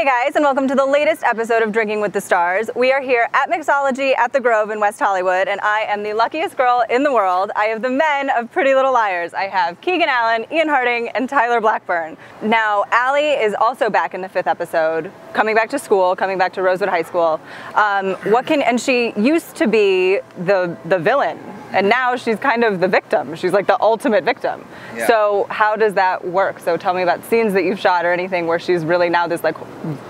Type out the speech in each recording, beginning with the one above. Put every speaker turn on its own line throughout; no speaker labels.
Hey guys, and welcome to the latest episode of Drinking with the Stars. We are here at Mixology at the Grove in West Hollywood, and I am the luckiest girl in the world. I have the men of Pretty Little Liars. I have Keegan Allen, Ian Harding, and Tyler Blackburn. Now, Ali is also back in the fifth episode, coming back to school, coming back to Rosewood High School. Um, what can and she used to be the the villain, and now she's kind of the victim. She's like the ultimate victim.
Yeah.
So how does that work? So tell me about scenes that you've shot or anything where she's really now this like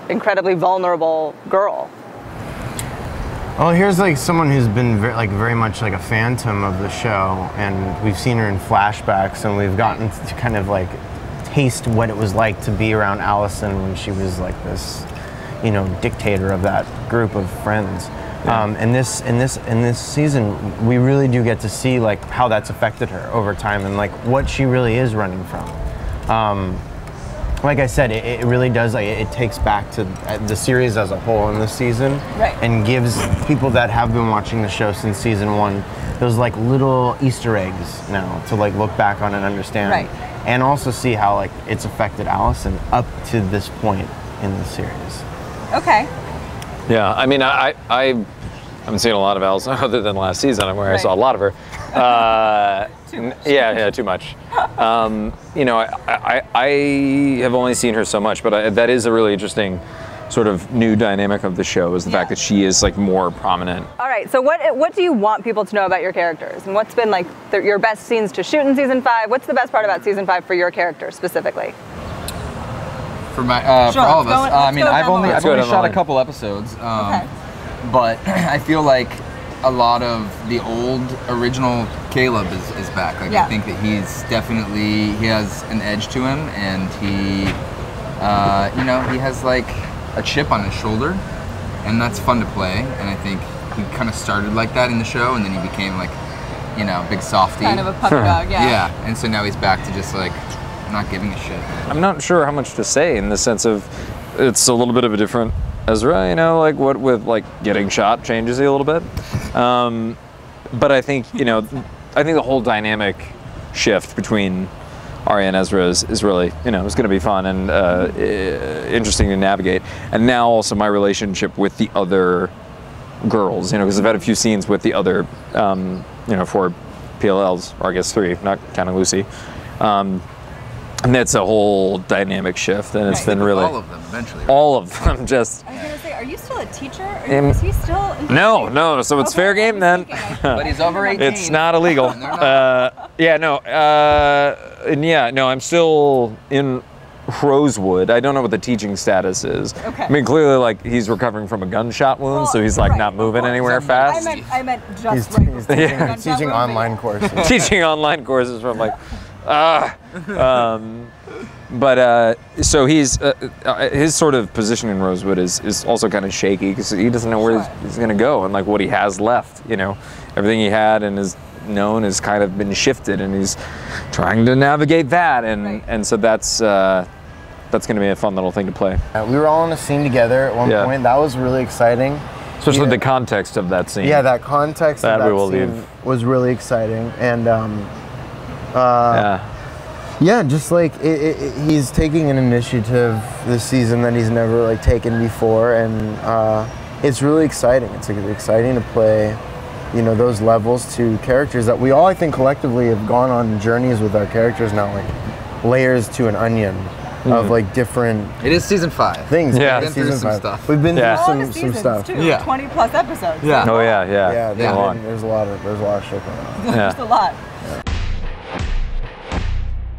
incredibly vulnerable girl.
Well, here's like someone who's been very, like very much like a phantom of the show, and we've seen her in flashbacks, and we've gotten to kind of like taste what it was like to be around Alison when she was like this, you know, dictator of that group of friends. Um, and this in this in this season, we really do get to see like how that's affected her over time, and like what she really is running from. Um, like I said, it, it really does. Like it takes back to uh, the series as a whole in this season,
Right.
and gives people that have been watching the show since season one those like little Easter eggs now to like look back on and understand,
Right.
and also see how like it's affected Alison up to this point in the series.
Okay.
Yeah, I mean, I, I, I haven't seen a lot of Alison other than last season where I saw a lot of her. Uh, Yeah, yeah, too much. Um, you know, I, I, I have only seen her so much, but I, that is a really interesting sort of new dynamic of the show is the fact that she is like more prominent.
All right. So what what do you want people to know about your characters, and what's been like the, your best scenes to shoot in season five? What's the best part about season five for your character specifically?
For my, uh,
Sure,
for all of
let's
us.
go-
uh, I mean, I've only I've only
down the
shot a couple episodes, um,
Okay.
but I feel like a lot of the old original Caleb is, is back. Like
Yeah.
I think that he's definitely he has an edge to him, and he, uh, you know, he has like a chip on his shoulder, and that's fun to play. And I think he kind of started like that in the show, and then he became like, you know, big softy.
Kind of a puppy dog. Yeah.
yeah, and so now he's back to just like not giving a shit.
I'm not sure how much to say in the sense of it's a little bit of a different Ezra, you know, like what with like getting shot changes a little bit. Um, but I think, you know, I think the whole dynamic shift between Aria and Ezra is, is really, you know, it's going to be fun and uh, interesting to navigate. And now also my relationship with the other girls, you know, because I've had a few scenes with the other, um, you know, four PLLs, or I guess three, not counting Lucy. Um, and that's a whole dynamic shift, and it's
Right.
been really
all of them eventually.
all of them just
I was gonna say, are you still a teacher? Or is he still?
no, no. So it's
Okay,
fair game then.
But he's over 18.
It's not illegal.
And they're not.
Uh, yeah, no. Uh, and yeah, no. I'm still in Rosewood. I don't know what the teaching status is.
Okay.
I mean, clearly, like he's recovering from a gunshot wound,
Well,
so he's like
right,
not moving
course.
anywhere
fast.
I
fast.
meant, I meant just
He's,
right
he's teaching,
the gunshot
teaching online courses.
teaching online courses from like ah um, but uh, so he's uh, uh, his sort of position in rosewood is, is also kind of shaky because he doesn't know where
Sure.
he's, he's going to go and like what he has left you know everything he had and is known has kind of been shifted and he's trying to navigate that and
Right.
and so that's uh, that's going to be a fun little thing to play
Uh, we were all in a scene together at one
Yeah.
point. That was really exciting.
especially
Yeah.
the context of that scene
Yeah, that context
That
of
we will
scene
leave.
was really exciting, and um, uh,
yeah
yeah, just like it, it, it- he's taking an initiative this season that he's never like taken before, and uh, it's really exciting. It's like, exciting to play, you know, those levels to characters that we all, I think, collectively have gone on journeys with our characters now, like layers to an onion of like different
It is season five.
things.
Yeah.
in
Been through
season
some
five.
stuff.
We've been
Yeah.
through some, some stuff.
too.
Yeah.
20 plus episodes.
Yeah.
oh yeah yeah
Yeah,
It's
there's,
a lot.
been- there's a lot of there's a lot of shit going on.
Yeah.
Just a lot.